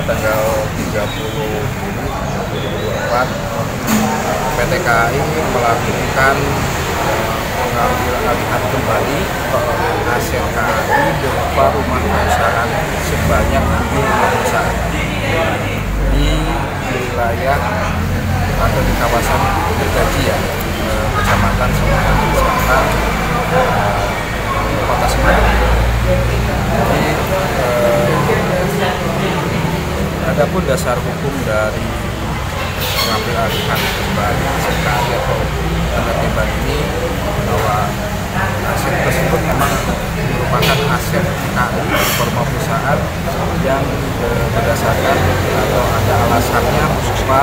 sebelumnya tanggal 30 Juli 2024 PT KAI melakukan eh, mengambil alihan kembali aset KAI berupa rumah perusahaan sebanyak 7 rumah perusahaan di wilayah atau di kawasan Gergaji ya, eh, Kecamatan Semarang Selatan, eh, Kota Semarang. Jadi eh, adapun dasar hukum dari mengambil alihan kembali sekali atau penertiban ini bahwa aset tersebut memang merupakan aset KAI formal perusahaan yang berdasarkan atau ada alasannya berupa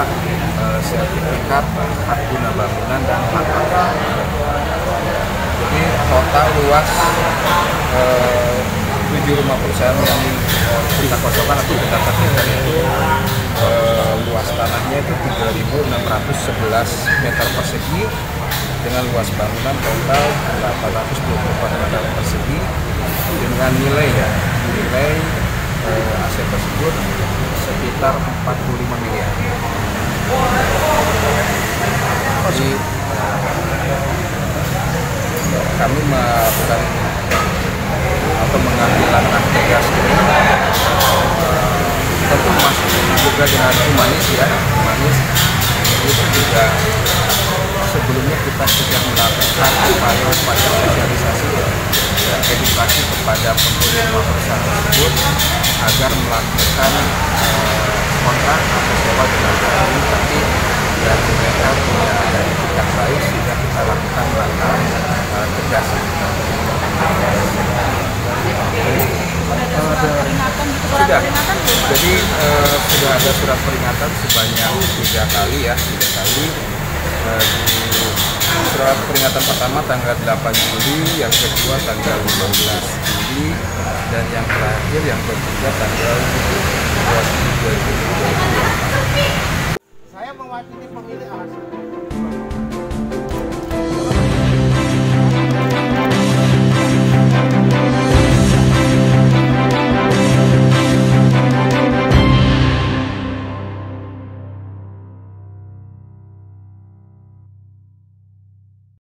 eh, sertifikat hak guna bangunan dan hak. Jadi total luas eh, tujuh rumah perusahaan yang kita kosongkan atau kita tertibkan itu eh, luas tanahnya itu 3.611 meter persegi dengan luas bangunan total 824 meter persegi dengan nilai ya nilai eh, aset tersebut sekitar 45 miliar. Jadi kami melakukan atau mengambil langkah tegas ini eh, tentu masih juga dengan humanis ya humanis itu juga sebelumnya kita sudah melakukan upaya-upaya sosialisasi dan edukasi kepada penghuni rumah tersebut agar melakukan eh, kontrak atau sewa dengan baik tapi dari mereka tidak ada etikat baik sehingga kita lakukan langkah eh, tegas. peringatan gitu surat Sudah. Jadi eh, sudah ada surat peringatan sebanyak tiga kali ya, tiga kali. Di surat peringatan pertama tanggal 8 Juli, yang kedua tanggal 15 Juli, dan yang terakhir yang ketiga tanggal 22 Juli